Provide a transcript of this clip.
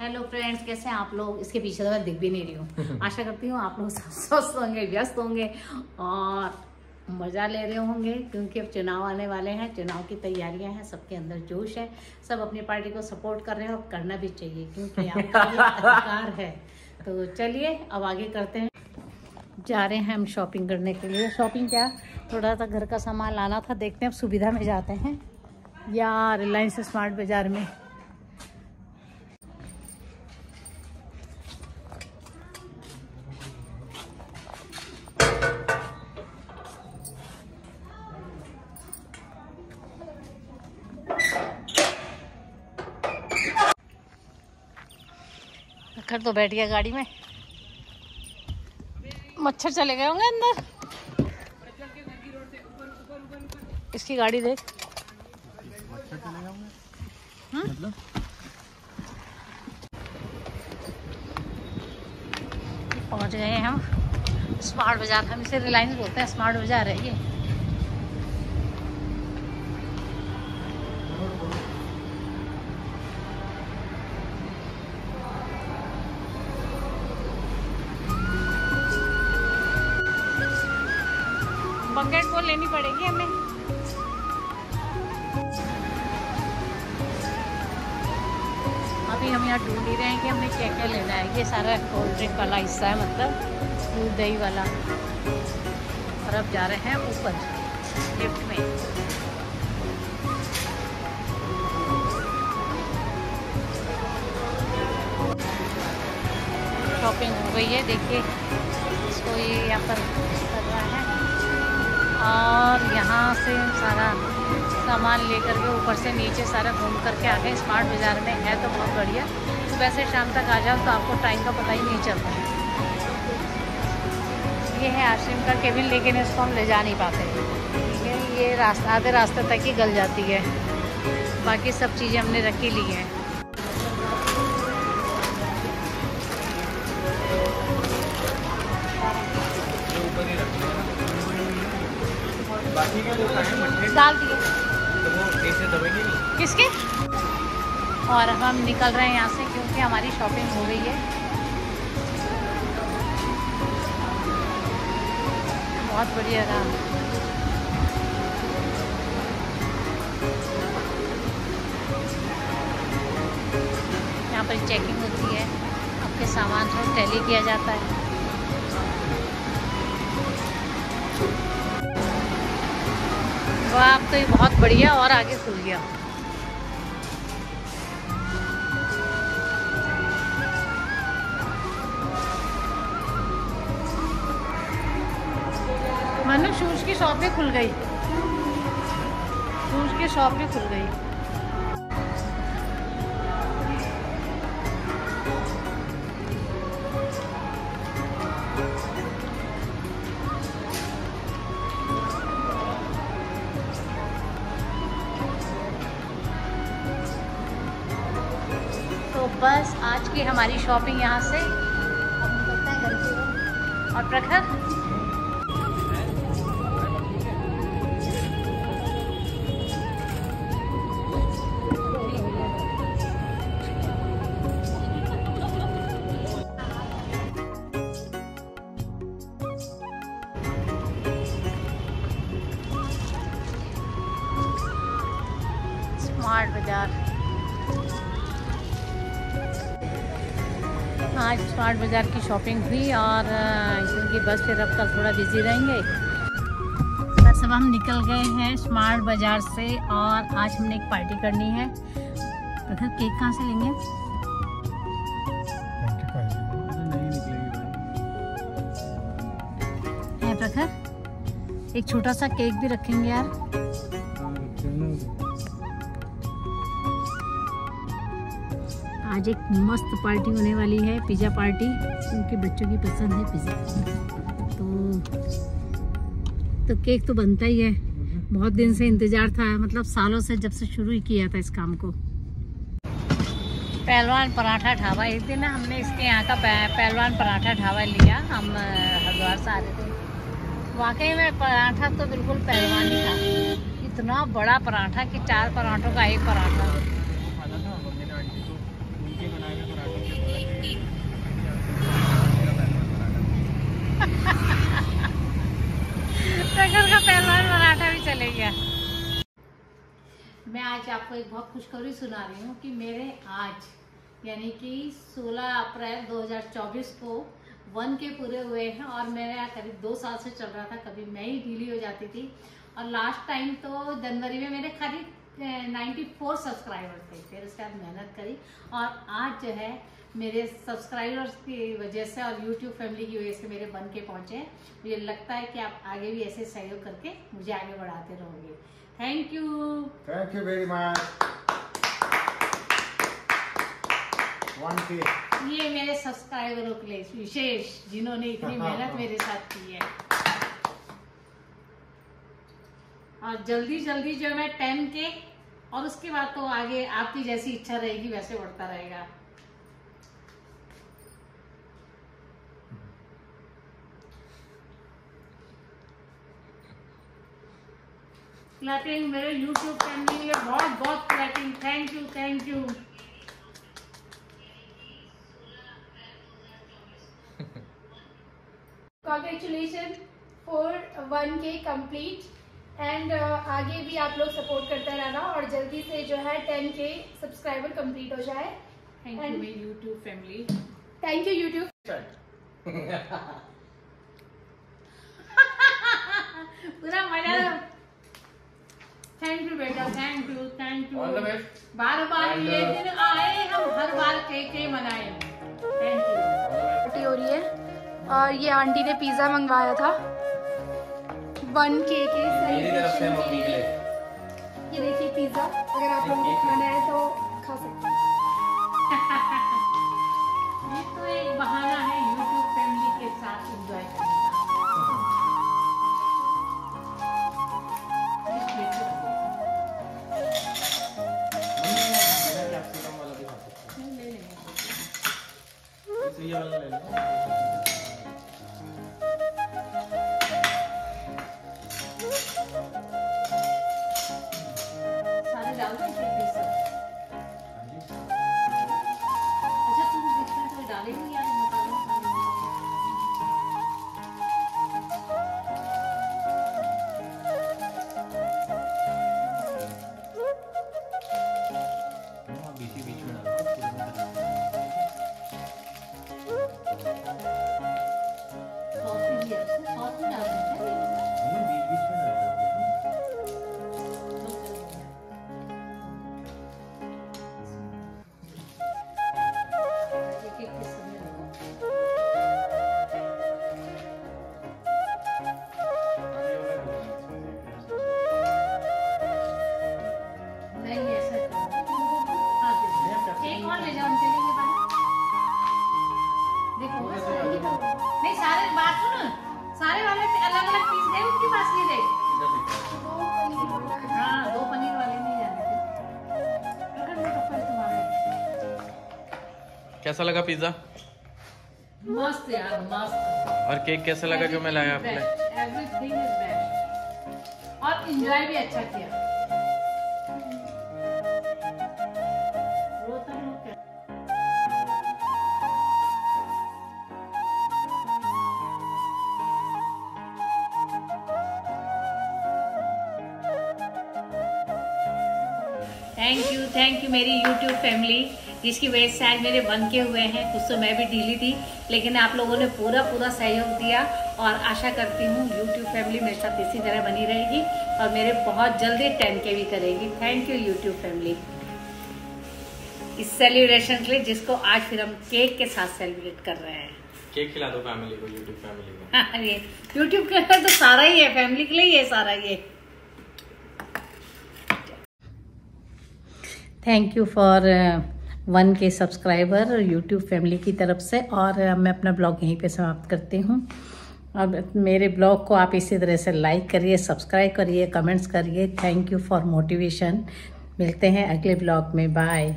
Hello friends कैसे हैं आप लोग? इसके पीछे तो मैं दिख भी नहीं रही हूँ। आशा करती हूँ आप लोग सब स्वस्थ होंगे व्यस्त होंगे और मज़ा ले रहे होंगे क्योंकि अब चुनाव आने वाले हैं। चुनाव की तैयारियाँ हैं सबके अंदर जोश है। सब अपनी पार्टी को सपोर्ट कर रहे हैं और करना भी चाहिए क्योंकि आपका अधिकार है। तो चलिए अब आगे करते हैं। जा रहे हैं हम शॉपिंग करने के लिए। शॉपिंग क्या? थोड़ा सा घर का सामान लाना था देखते हैं अब सुविधा में जाते हैं। या रिलायंस स्मार्ट बाज़ार में। खर तो बैठ गया गाड़ी में। मच्छर चले गए होंगे अंदर। इसकी गाड़ी देख। हम्म? पहुँच गए हम। स्मार्ट बाज़ार, हम इसे रिलायंस बोलते हैं, स्मार्ट बाज़ार है ये। बकेट लेनी पड़ेगी हमें। अभी हम यहाँ ढूंढ ही रहे हैं कि हमें क्या क्या लेना है। ये सारा कोल्ड ड्रिंक वाला हिस्सा है मतलब दूध, दही वाला। और अब जा रहे हैं ऊपर लिफ्ट में। शॉपिंग हो गई है, देखिए। इसको ये यहाँ पर और यहाँ से सारा सामान लेकर के ऊपर से नीचे सारा घूम करके आ गए। स्मार्ट बाज़ार में है तो बहुत बढ़िया। सुबह से शाम तक आ जाओ तो आपको टाइम का पता ही नहीं चलता। ये है आश्रम का केबिन, लेकिन इसको हम ले जा नहीं पाते। ठीक है, ये रास्ता आधे रास्ते तक ही गल जाती है। बाकी सब चीज़ें हमने रखी ली हैं। डाल दिए किसके? और हम निकल रहे हैं यहाँ से क्योंकि हमारी शॉपिंग हो गई है। बहुत बढ़िया रहा यहाँ पर चेकिंग होती है। आपके सामान को टैली किया जाता है। वाह तो ये बहुत बढ़िया और आगे खुल गया। मनु शूज़ की शॉप भी खुल गई। शूज़ की शॉप भी खुल गई। की हमारी शॉपिंग यहाँ से। की और प्रखर? स्मार्ट बाज़ार। आज स्मार्ट बाज़ार की शॉपिंग हुई और क्योंकि बस फिर अब कल थोड़ा बिज़ी रहेंगे। बस अब हम निकल गए हैं स्मार्ट बाज़ार से और आज हमने एक पार्टी करनी है। प्रखर केक कहाँ से लेंगे? है एक छोटा सा केक भी रखेंगे यार। आज एक मस्त पार्टी होने वाली है, पिज़्ज़ा पार्टी। क्योंकि बच्चों की पसंद है पिज़्ज़ा। तो तो केक तो बनता ही है। बहुत दिन से इंतज़ार था मतलब सालों से जब से शुरू ही किया था इस काम को। पहलवान पराठा ढाबा, एक दिन ना हमने इसके यहाँ का पहलवान पराठा ढाबा लिया। हम हरिद्वार से आ रहे थे। वाकई में पराठा तो बिल्कुल पहलवान ही था। इतना बड़ा पराठा कि चार पराठों का एक पराठा। टकर का पहलवान मराठा भी चले गया। मैं आज आपको एक बहुत खुशखबरी सुना रही हूँ कि मेरे आज, यानी कि 16 अप्रैल 2024 को वन के पूरे हुए हैं और मेरे यहाँ करीब दो साल से चल रहा था, कभी मैं ही ढीली हो जाती थी। और लास्ट टाइम तो जनवरी में मेरे करीब eh, 94 सब्सक्राइबर थे, फिर उसके बाद मेहनत करी और आज जो है मेरे सब्सक्राइबर्स की वजह से और यूट्यूब फैमिली की वजह से मेरे बन के पहुँचे हैं। मुझे लगता है कि आप आगे भी ऐसे सहयोग करके मुझे आगे बढ़ाते रहोगे। Thank you thank you very much ये मेरे सब्सक्राइबरों के लिए विशेष जिन्होंने इतनी मेहनत मेरे साथ की है। और जल्दी जल्दी जो मैं टेन के और उसके बाद तो आगे आपकी जैसी इच्छा रहेगी वैसे बढ़ता रहेगा। क्लैपिंग मेरे यूट्यूब चैनल के लिए बहुत बहुत clapping thank you thank you congratulation for one K complete and आगे भी आप लोग सपोर्ट करते रहना और जल्दी से जो है टेन के सब्सक्राइबर कंप्लीट हो जाए. थैंक यू मेरी YouTube family thank you YouTube पूरा मज़ा थैंक यू बेटा थैंक यू थैंक यू. बार बार ये दिन आए हम हर बार के के मनाए थैंक यू पार्टी हो रही है। और ये आंटी ने पिज़्ज़ा मंगवाया था। वन के के मेरी तरफ़ से celebration के मम्मी के लिए। लिए ये देखिए पिज़्ज़ा अगर आप लोगों को खाना है तो खा सकते हैं। कैसा लगा पिज्जा? मस्त यार मस्त। और केक कैसा लगा जो मैं लाया आपने? एवरीथिंग इज़ बेस्ट और एंजॉय भी अच्छा किया? थैंक यू थैंक यू मेरी यूट्यूब फैमिली जिसकी वजह से आज मेरे बन के हुए हैं कुछ तो मैं भी ढीली थी लेकिन आप लोगों ने पूरा पूरा सहयोग दिया और आशा करती हूँ यूट्यूब फैमिली मेरे साथ इसी तरह बनी रहेगी और मेरे बहुत जल्दी टेन के भी करेगी। थैंक यू यूट्यूब फैमिली इस सेलिब्रेशन के लिए जिसको आज फिर हम केक के साथ सेलिब्रेट कर रहे हैं। केक खिला दो फैमिली को यूट्यूब फैमिली को। हाँ, ये यूट्यूब के अंदर तो सारा ही है फैमिली के लिए ही है सारा ये। Thank you for one K subscriber YouTube family की तरफ़ से और मैं अपना ब्लॉग यहीं पे समाप्त करती हूँ। अब मेरे ब्लॉग को आप इसी तरह से लाइक करिए, सब्सक्राइब करिए, कमेंट्स करिए। थैंक यू फॉर मोटिवेशन मिलते हैं अगले ब्लॉग में। बाय